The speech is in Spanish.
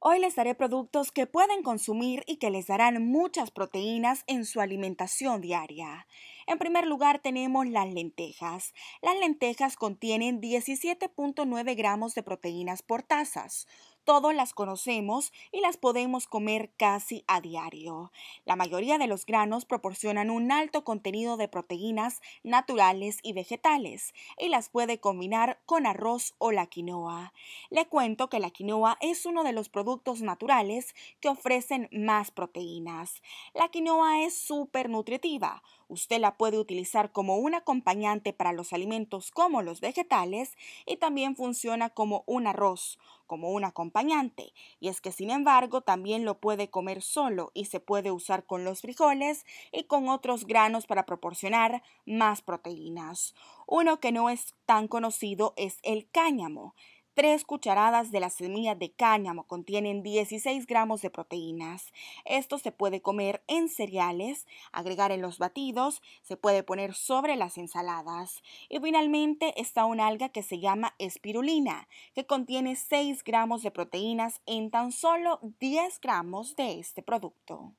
Hoy les daré productos que pueden consumir y que les darán muchas proteínas en su alimentación diaria. En primer lugar tenemos las lentejas. Las lentejas contienen 17.9 gramos de proteínas por tazas. Todos las conocemos y las podemos comer casi a diario. La mayoría de los granos proporcionan un alto contenido de proteínas naturales y vegetales y las puede combinar con arroz o la quinoa. Le cuento que la quinoa es uno de los productos naturales que ofrecen más proteínas. La quinoa es súper nutritiva. Usted la puede utilizar como un acompañante para los alimentos como los vegetales y también funciona como un arroz, como un acompañante. Y es que sin embargo también lo puede comer solo y se puede usar con los frijoles y con otros granos para proporcionar más proteínas. Uno que no es tan conocido es el cáñamo. Tres cucharadas de la semilla de cáñamo contienen 16 gramos de proteínas. Esto se puede comer en cereales, agregar en los batidos, se puede poner sobre las ensaladas. Y finalmente está una alga que se llama espirulina, que contiene 6 gramos de proteínas en tan solo 10 gramos de este producto.